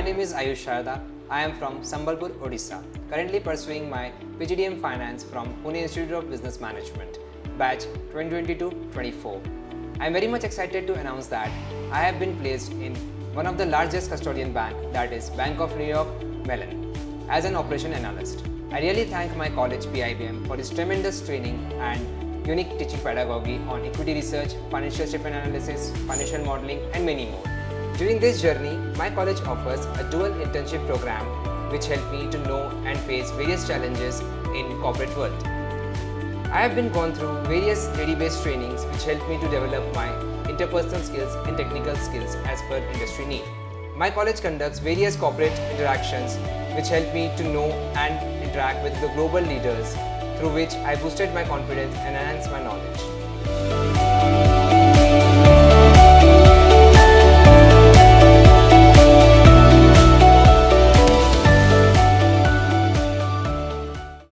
Siddhartha. I am from Sambalpur, Odisha, currently pursuing my PGDM Finance from Pune Institute of Business Management, batch 2022-24. I am very much excited to announce that I have been placed in one of the largest custodian bank that is Bank of New York Mellon as an operation analyst. I really thank my college PIBM for its tremendous training and unique teaching pedagogy on equity research, financial statement analysis, financial modeling and many more. During this journey, my college offers a dual internship program which helped me to know and face various challenges in corporate world. I have been gone through various study-based trainings which helped me to develop my interpersonal skills and technical skills as per industry need. My college conducts various corporate interactions which helped me to know and interact with the global leaders through which I boosted my confidence and enhanced my knowledge.